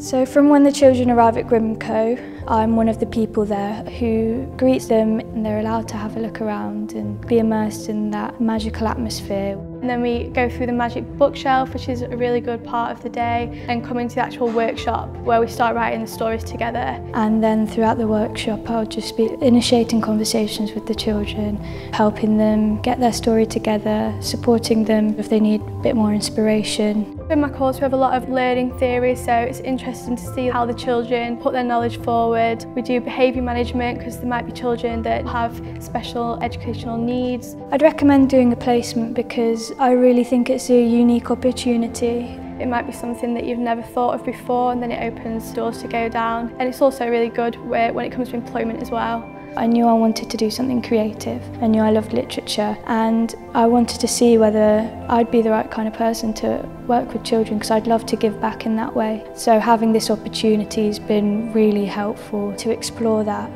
So from when the children arrive at Grimm&Co, I'm one of the people there who greets them and they're allowed to have a look around and be immersed in that magical atmosphere. And then we go through the magic bookshelf, which is a really good part of the day, and come into the actual workshop where we start writing the stories together. And then throughout the workshop, I'll just be initiating conversations with the children, helping them get their story together, supporting them if they need a bit more inspiration. In my course we have a lot of learning theory so it's interesting to see how the children put their knowledge forward. We do behaviour management because there might be children that have special educational needs. I'd recommend doing a placement because I really think it's a unique opportunity. It might be something that you've never thought of before and then it opens doors to go down and it's also really good when it comes to employment as well. I knew I wanted to do something creative. I knew I loved literature and I wanted to see whether I'd be the right kind of person to work with children because I'd love to give back in that way. So having this opportunity has been really helpful to explore that.